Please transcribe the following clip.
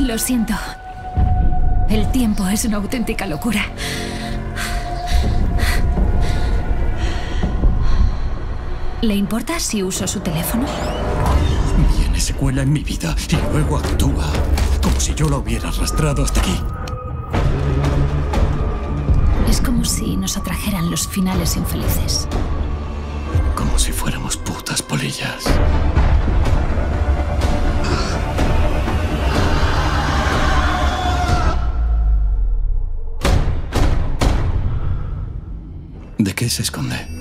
Lo siento. El tiempo es una auténtica locura. ¿Le importa si uso su teléfono? Viene, se cuela en mi vida y luego actúa como si yo la hubiera arrastrado hasta aquí. Es como si nos atrajeran los finales infelices. Como si fuéramos putas polillas. Qué se esconde?